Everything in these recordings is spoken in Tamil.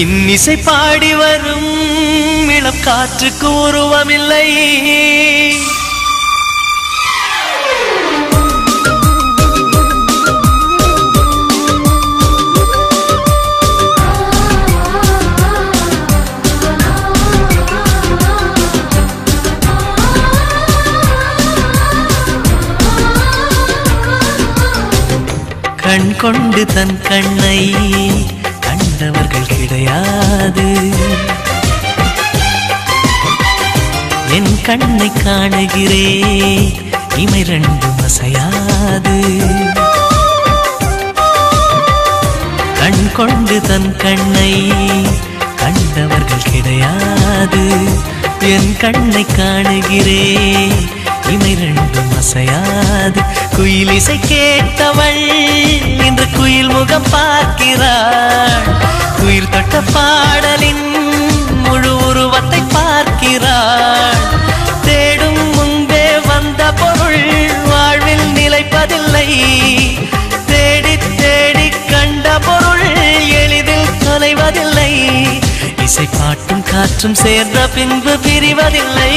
இன்னிசை பாடி வரும் இளம் காற்றுக்கு உருவமில்லை. கண் கொண்டு தன் கண்ணை கண்டவர்கள் கிடையாது. என் கண்ணை காணுகிறேன் இமை ரெண்டும் அசையாது. கண் கொண்டு தன் கண்ணை கண்டவர்கள் கிடையாது. என் கண்ணை காணுகிறேன் இமை ரெண்டும் அசையாது. குயிலிசை கேட்டவள் குயில் பார்க்கிறாள். உயிர் தொட்ட பாடலின் முழு உருவத்தை பார்க்கிறாள். தேடும் முன்பே வந்த பொருள் வாழ்வில் நிலைப்பதில்லை. தேடி தேடி கண்ட பொருள் எளிதில் தொலைவதில்லை. இசை பாட்டும் காற்றும் சேர்ந்த பின்பு பிரிவதில்லை.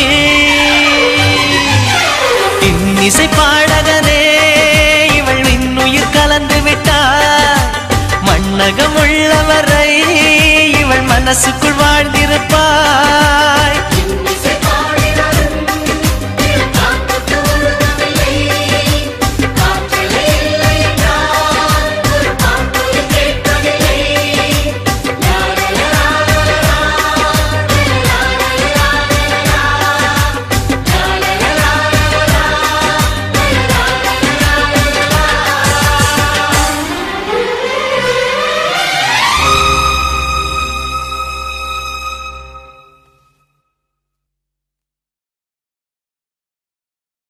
மண்ணகம் உள்ளவரை இவள் மனசுக்குள் வாழ்ந்திருப்பார்.